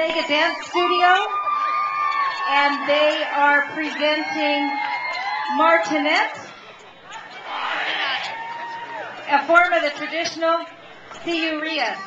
Vega Dance Studio, and they are presenting Martinet, a form of the traditional Siurias.